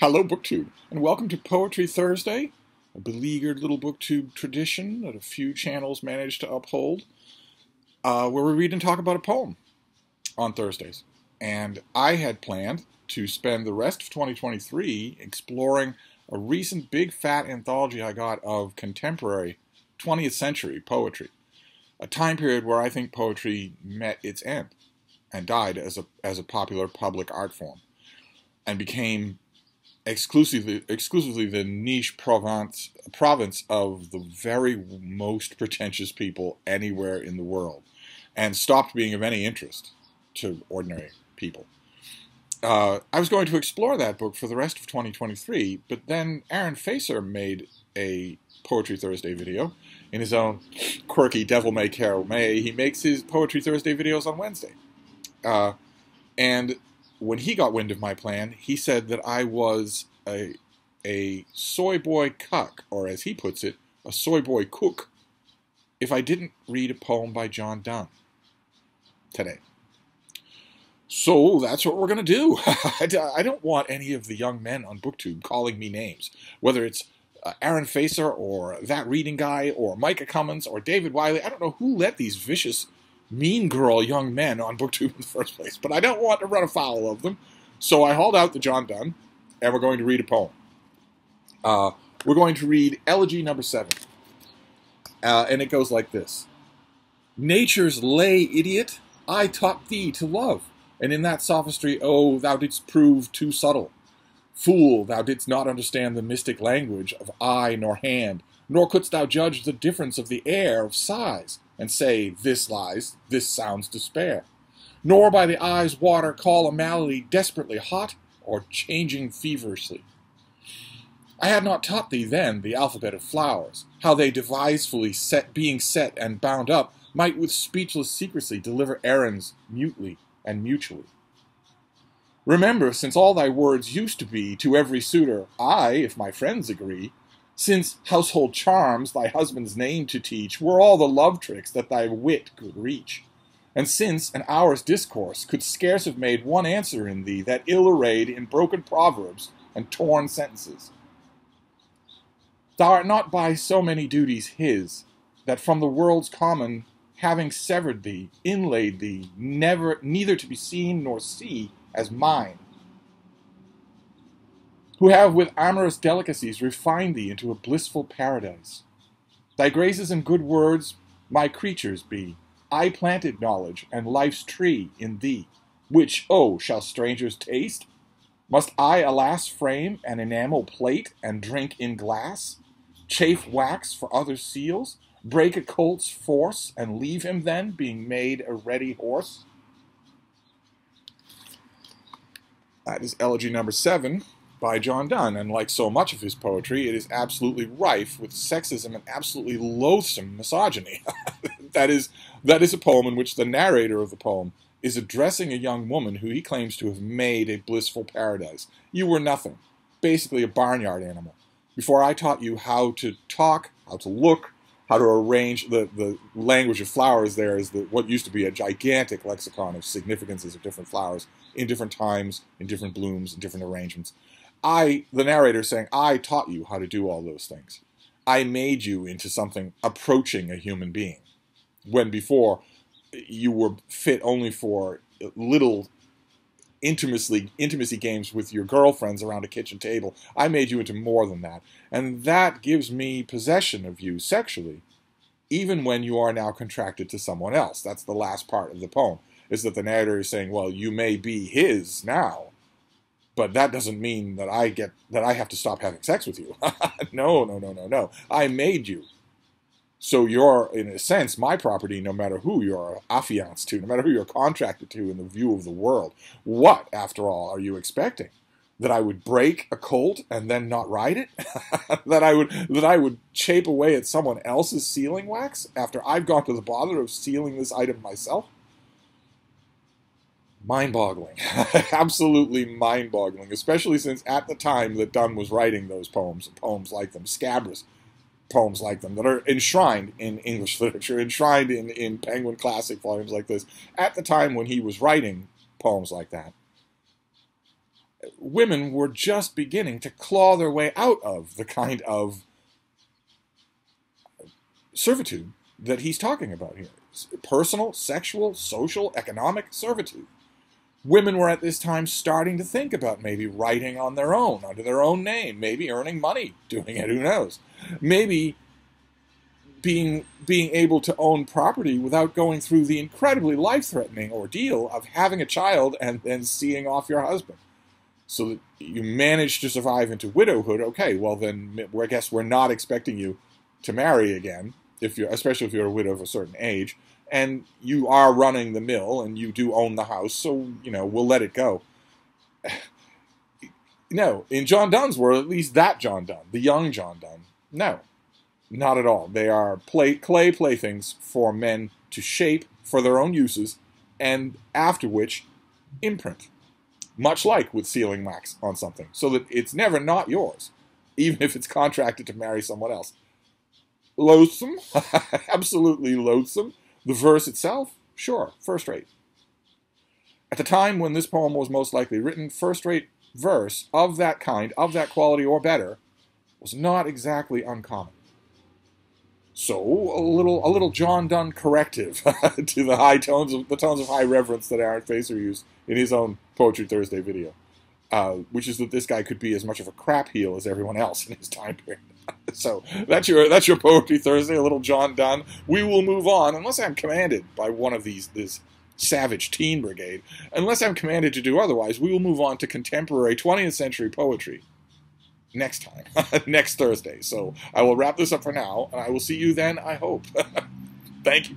Hello, BookTube, and welcome to Poetry Thursday, a beleaguered little BookTube tradition that a few channels manage to uphold, uh, where we read and talk about a poem on Thursdays. And I had planned to spend the rest of 2023 exploring a recent big fat anthology I got of contemporary 20th century poetry, a time period where I think poetry met its end and died as a, as a popular public art form and became exclusively exclusively the niche province province of the very most pretentious people anywhere in the world, and stopped being of any interest to ordinary people. Uh, I was going to explore that book for the rest of 2023, but then Aaron Facer made a Poetry Thursday video in his own quirky Devil May Care May. He makes his Poetry Thursday videos on Wednesday. Uh, and when he got wind of my plan, he said that I was a, a soy boy cuck, or as he puts it, a soy boy cook, if I didn't read a poem by John Donne today. So that's what we're going to do. I don't want any of the young men on BookTube calling me names, whether it's uh, Aaron Facer or that reading guy or Micah Cummins or David Wiley. I don't know who let these vicious mean girl young men on booktube in the first place, but I don't want to run afoul of them. So I hauled out the John Donne, and we're going to read a poem. Uh, we're going to read Elegy Number Seven, uh, and it goes like this: Nature's lay, idiot, I taught thee to love, and in that sophistry, oh, thou didst prove too subtle. Fool, thou didst not understand the mystic language of eye nor hand, nor couldst thou judge the difference of the air of sighs and say, This lies, this sounds despair. Nor by the eye's water call a malady desperately hot or changing feverishly. I had not taught thee then the alphabet of flowers, how they devisefully set, being set and bound up, might with speechless secrecy deliver errands mutely and mutually. Remember, since all thy words used to be to every suitor, I, if my friends agree, since household charms thy husband's name to teach were all the love tricks that thy wit could reach, and since an hour's discourse could scarce have made one answer in thee that ill arrayed in broken proverbs and torn sentences. Thou art not by so many duties his, that from the world's common, having severed thee, inlaid thee, never neither to be seen nor see as mine, who have with amorous delicacies refined thee into a blissful paradise. Thy graces and good words my creatures be. I planted knowledge and life's tree in thee, which, oh, shall strangers taste? Must I, alas, frame an enamel plate and drink in glass? Chafe wax for other seals? Break a colt's force and leave him then, being made a ready horse? That is elegy number seven by John Donne, and like so much of his poetry, it is absolutely rife with sexism and absolutely loathsome misogyny. that is that is a poem in which the narrator of the poem is addressing a young woman who he claims to have made a blissful paradise. You were nothing, basically a barnyard animal. Before I taught you how to talk, how to look, how to arrange the, the language of flowers there is the, what used to be a gigantic lexicon of significances of different flowers in different times, in different blooms, in different arrangements. I, the narrator, saying, I taught you how to do all those things. I made you into something approaching a human being, when before you were fit only for little intimacy intimacy games with your girlfriends around a kitchen table. I made you into more than that, and that gives me possession of you sexually, even when you are now contracted to someone else. That's the last part of the poem. Is that the narrator is saying, well, you may be his now, but that doesn't mean that I get that I have to stop having sex with you. no, no, no, no, no. I made you. So you're, in a sense, my property, no matter who you're affianced to, no matter who you're contracted to in the view of the world. What, after all, are you expecting? That I would break a colt and then not ride it? that I would that I would chape away at someone else's sealing wax after I've gone to the bother of sealing this item myself? Mind-boggling absolutely mind-boggling especially since at the time that donne was writing those poems poems like them scabrous poems like them that are enshrined in english literature enshrined in, in penguin classic volumes like this at the time when he was writing poems like that women were just beginning to claw their way out of the kind of servitude that he's talking about here personal, sexual, social, economic servitude. Women were at this time starting to think about maybe writing on their own, under their own name, maybe earning money doing it, who knows? Maybe being being able to own property without going through the incredibly life-threatening ordeal of having a child and then seeing off your husband. So that you manage to survive into widowhood, okay, well then I guess we're not expecting you to marry again if you're especially if you're a widow of a certain age, and you are running the mill and you do own the house, so you know we'll let it go. No, in John Donne's world, at least that John Donne, the young John Donne, no, not at all. They are play, clay playthings for men to shape for their own uses, and after which, imprint. Much like with sealing wax on something, so that it's never not yours, even if it's contracted to marry someone else loathsome, absolutely loathsome. The verse itself, sure, first rate. At the time when this poem was most likely written, first rate verse of that kind, of that quality or better, was not exactly uncommon. So a little a little John Donne corrective to the high tones of the tones of high reverence that Aaron Facer used in his own Poetry Thursday video, uh, which is that this guy could be as much of a crap heel as everyone else in his time period. so that's your that's your poetry Thursday, a little John Donne. We will move on, unless I'm commanded by one of these this savage teen brigade. Unless I'm commanded to do otherwise, we will move on to contemporary 20th century poetry next time, next Thursday. So I will wrap this up for now, and I will see you then. I hope. Thank you.